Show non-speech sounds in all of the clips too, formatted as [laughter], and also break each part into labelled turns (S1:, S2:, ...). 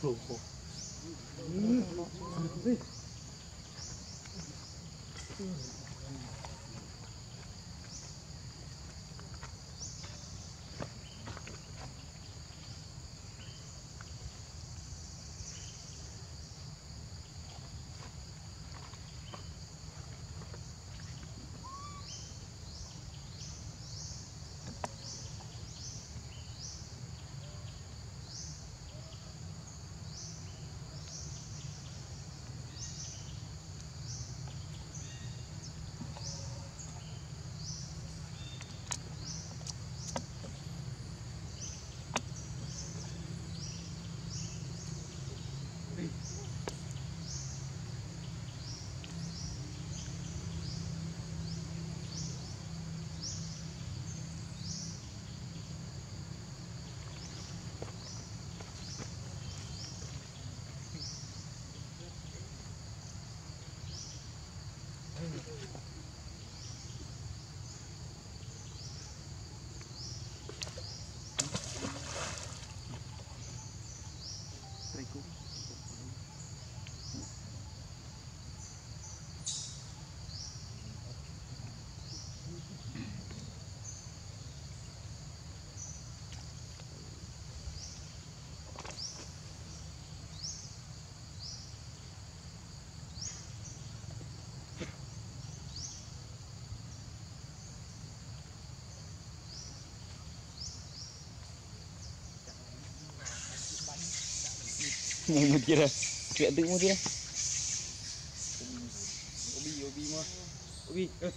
S1: そうそう。うん。Mày [laughs] một kia rồi Chuyện tự mua kia Obi, Obi mua Obi, ơ ừ.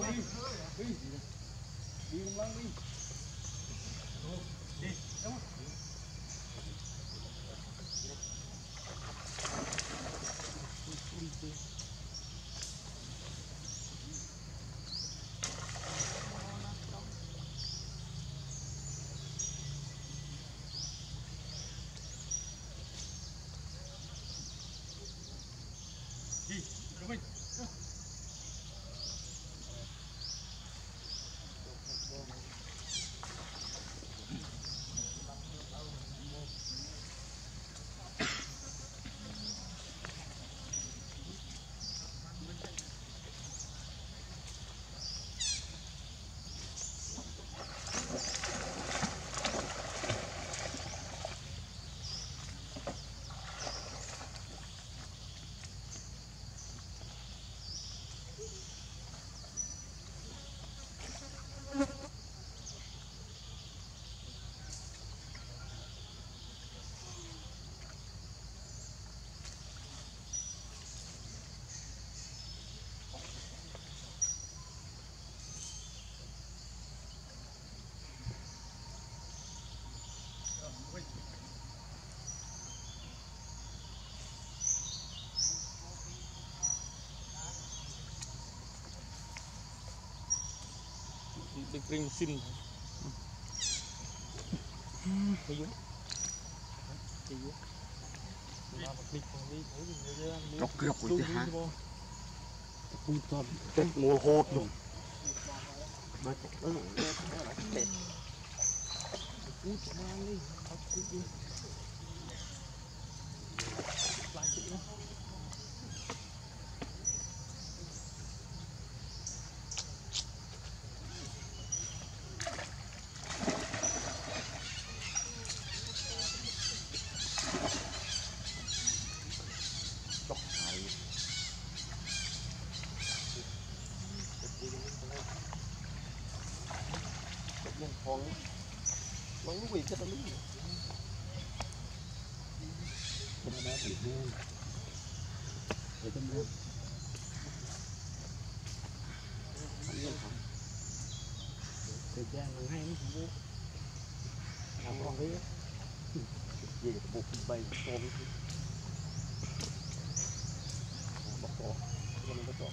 S1: 可以，可以，一个两个。ទីព្រីងស៊ីនទៅយូទៅយូដល់គ្រាប់មួយទេហាគូតតតែមូលហូតនោះមកអឺតែគូតមកនេះអត់គូត còn bóng quỳ cho nó luôn, Hãy subscribe cho kênh Ghiền Mì Gõ Để không bỏ lỡ những video hấp dẫn về một bầy con bọc bọc con bọc bọc